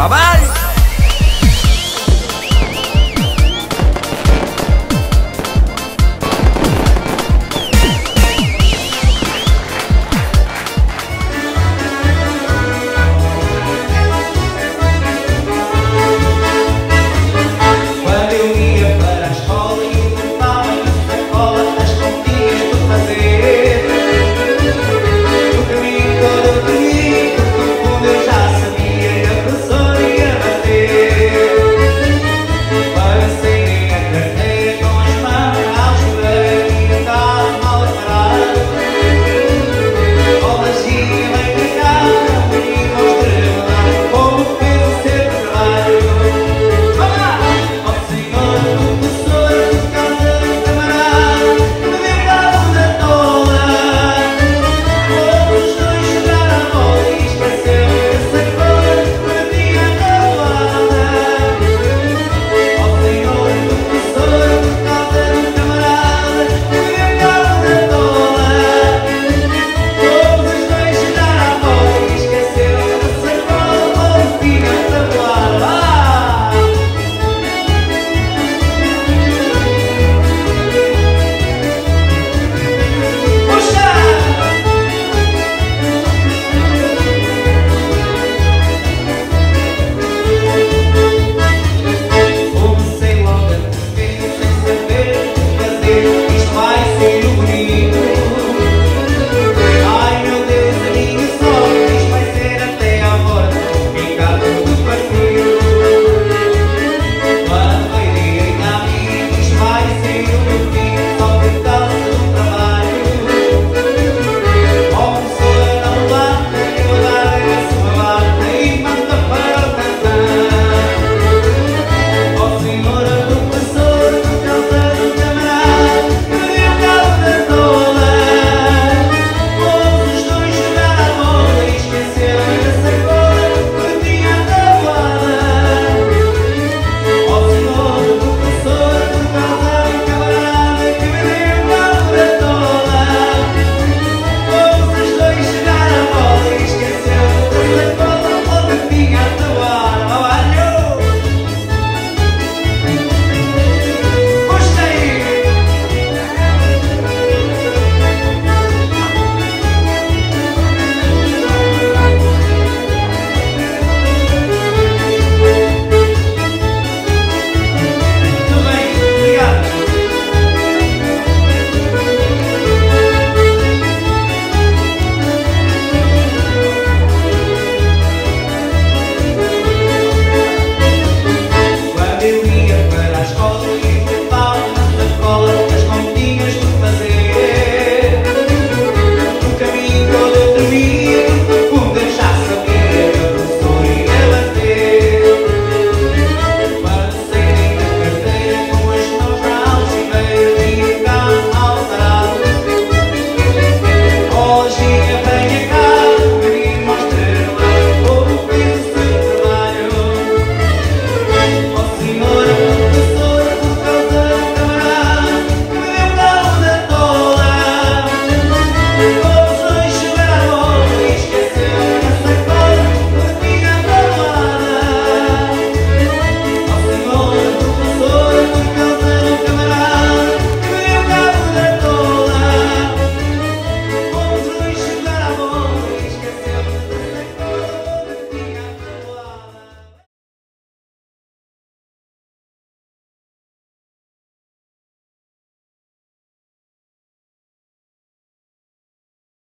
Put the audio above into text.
Bye bye.